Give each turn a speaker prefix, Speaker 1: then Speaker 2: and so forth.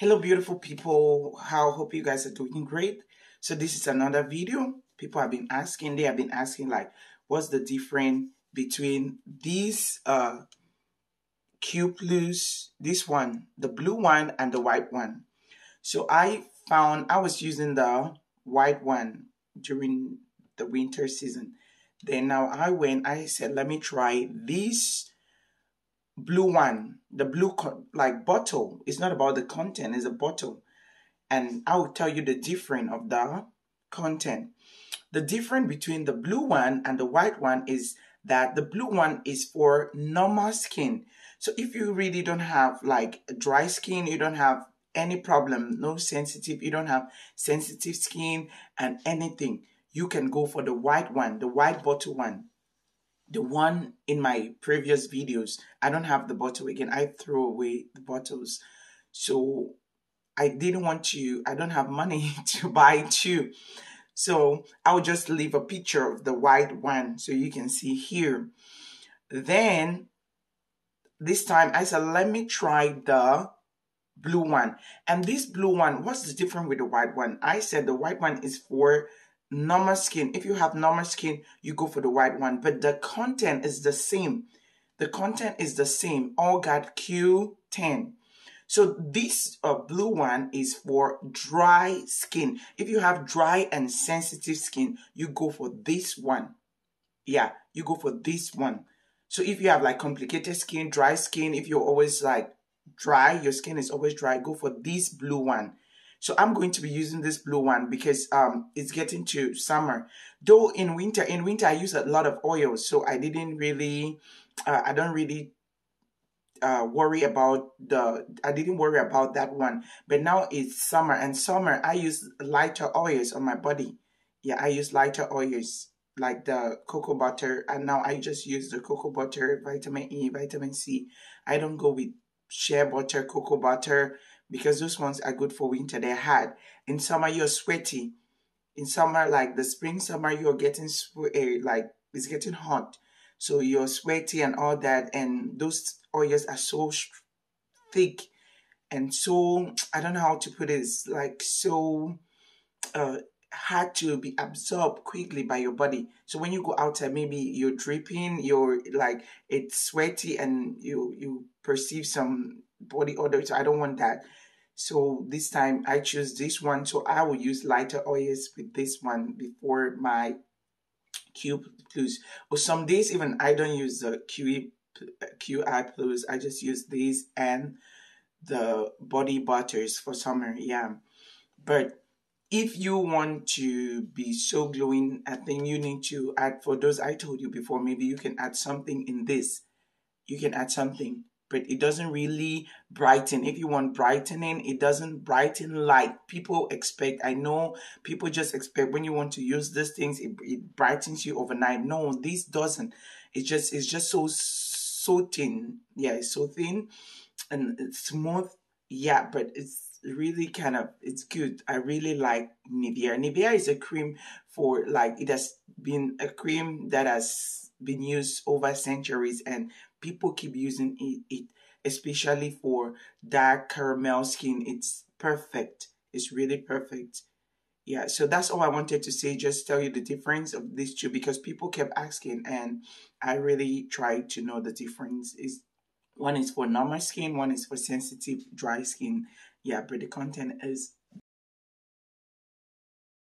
Speaker 1: Hello, beautiful people. How hope you guys are doing great. So this is another video. People have been asking. They have been asking like, what's the difference between these uh Q plus, this one, the blue one, and the white one. So I found I was using the white one during the winter season. Then now I went. I said, let me try this blue one, the blue like bottle. It's not about the content, it's a bottle. And I will tell you the difference of the content. The difference between the blue one and the white one is that the blue one is for normal skin. So if you really don't have like dry skin, you don't have any problem, no sensitive, you don't have sensitive skin and anything, you can go for the white one, the white bottle one the one in my previous videos, I don't have the bottle again. I throw away the bottles. So I didn't want to, I don't have money to buy two. So I'll just leave a picture of the white one so you can see here. Then this time I said, let me try the blue one. And this blue one, what's the difference with the white one? I said the white one is for normal skin. If you have normal skin, you go for the white one. But the content is the same. The content is the same. All got Q10. So this uh, blue one is for dry skin. If you have dry and sensitive skin, you go for this one. Yeah, you go for this one. So if you have like complicated skin, dry skin, if you're always like dry, your skin is always dry, go for this blue one. So I'm going to be using this blue one because um, it's getting to summer. Though in winter, in winter I use a lot of oils, so I didn't really, uh, I don't really uh, worry about the, I didn't worry about that one. But now it's summer and summer I use lighter oils on my body. Yeah, I use lighter oils like the cocoa butter and now I just use the cocoa butter, vitamin E, vitamin C. I don't go with shea butter, cocoa butter, because those ones are good for winter. They're hard. In summer, you're sweaty. In summer, like the spring, summer, you're getting uh, like it's getting hot, so you're sweaty and all that. And those oils are so thick and so I don't know how to put it. It's like so uh, hard to be absorbed quickly by your body. So when you go outside, maybe you're dripping, you're like it's sweaty, and you you perceive some body odor. So I don't want that. So this time I choose this one. So I will use lighter oils with this one before my Q plus. Or some days even I don't use the QE, QI plus. I just use these and the body butters for summer. Yeah. But if you want to be so glowing, I think you need to add, for those I told you before, maybe you can add something in this. You can add something but it doesn't really brighten. If you want brightening, it doesn't brighten like people expect. I know people just expect when you want to use these things, it, it brightens you overnight. No, this doesn't. It just it's just so so thin. Yeah, it's so thin and it's smooth. Yeah, but it's really kind of it's good. I really like Nivea. Nivea is a cream for like it has been a cream that has been used over centuries and people keep using it, it especially for dark caramel skin. It's perfect. It's really perfect. Yeah so that's all i wanted to say. Just tell you the difference of these two because people kept asking and i really tried to know the difference. Is one is for normal skin one is for sensitive dry skin. Yeah but the content is